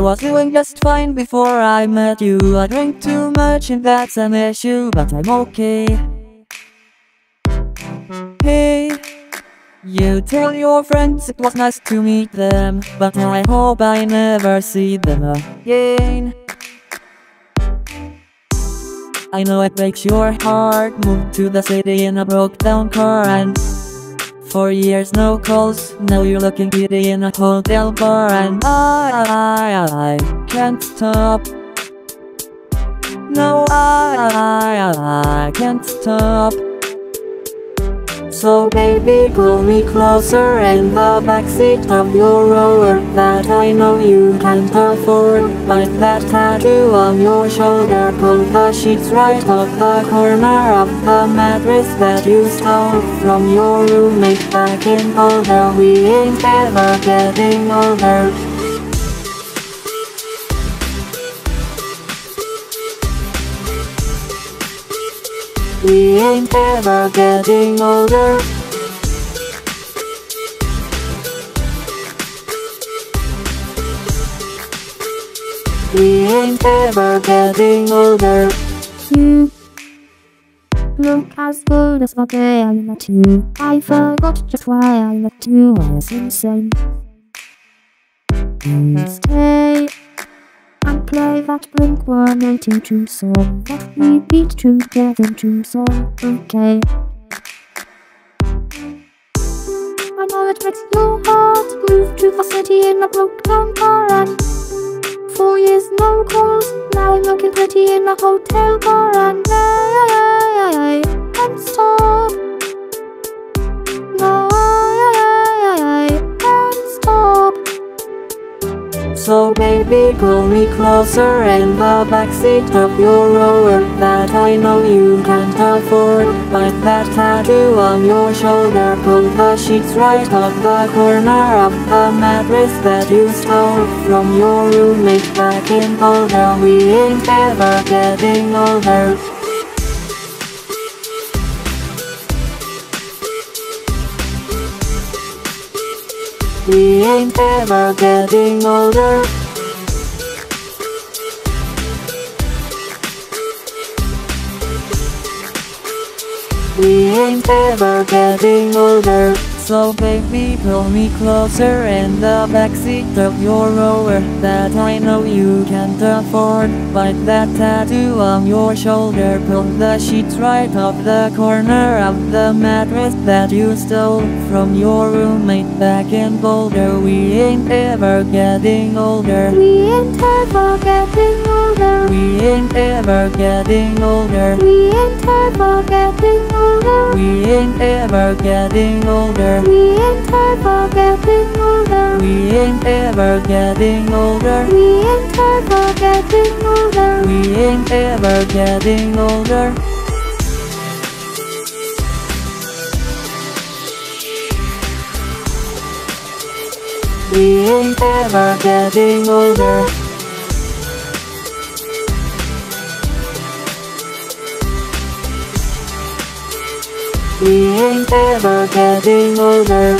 was doing just fine before I met you. I drink too much and that's an issue But I'm okay. Hey You tell your friends it was nice to meet them But I hope I never see them again. I know it breaks your heart. Moved to the city in a broke down car and for years no calls. Now you're looking pretty in a hotel bar. And I, I, I can't stop. No, I, I, I can't stop so baby pull me closer in the backseat of your rover That I know you can't afford. Bite that tattoo on your shoulder Pull the sheets right off the corner of the mattress That you stole from your roommate back in Boulder. We ain't ever getting older We ain't ever getting older. We ain't ever getting older. You look as good as the day I met you I forgot just why I met you, I was insane. You that Blink-182 song that we beat together to song, okay? I know it makes your heart move to the city in a broke down car and Four years no calls, now I'm looking pretty in a hotel bar and So baby pull me closer in the backseat of your rover That I know you can't afford. Bite that tattoo on your shoulder Pull the sheets right off the corner of the mattress That you stole from your roommate back in Boulder. We ain't ever getting older We ain't ever getting older. We ain't ever getting older So baby pull me closer in the backseat of your rover That I know you can't afford. Bite that tattoo on your shoulder. Pull the sheets right off the corner of the mattress That you stole from your roommate back in Boulder. We ain't ever getting older. We ain't ever getting older ever getting older. We ain't ever getting older. We ain't ever getting older. We ain't ever getting older. We ain't ever getting older. We ain't ever getting older. We ain't ever getting older. We ain't ever getting older We ain't ever getting older